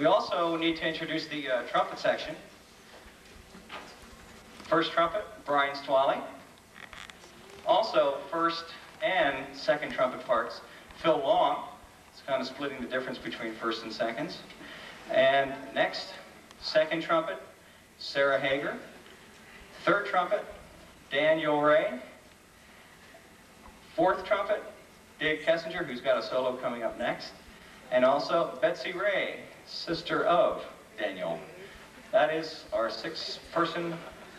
We also need to introduce the uh, trumpet section. First trumpet, Brian Stwally. Also, first and second trumpet parts, Phil Long. It's kind of splitting the difference between first and seconds. And next, second trumpet, Sarah Hager. Third trumpet, Daniel Ray. Fourth trumpet, Dave Kessinger, who's got a solo coming up next. And also Betsy Ray, sister of Daniel. That is our six-person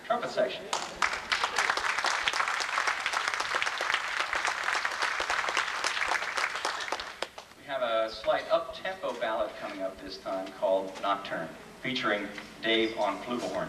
trumpet section. We have a slight up-tempo ballad coming up this time called Nocturne, featuring Dave on flugelhorn.